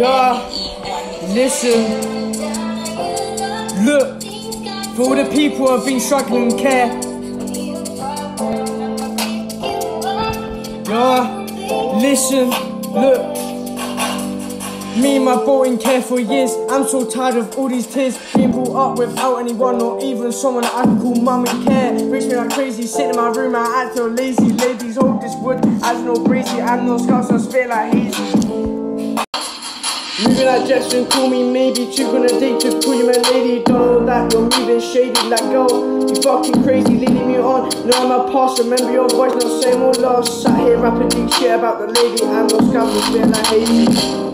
Yeah, listen. Look, for all the people who have been struggling in care. Yeah, listen. Look. Me and my boy in care for years. I'm so tired of all these tears. Being brought up without anyone or even someone that I can call mum and care. Makes me like crazy. Sitting in my room, I act so lazy. Ladies, hold this wood. As no breezy. I'm no scouts, so I spit like hazy. Moving like Jackson, call me maybe. Chick on a date, just call you my lady. Don't know that you're moving shady like girl You fucking crazy, leading me on. No, I'm a past, remember your voice, not same old lost Sat here rapping deep shit about the lady. I'm no scandal, spit like hazy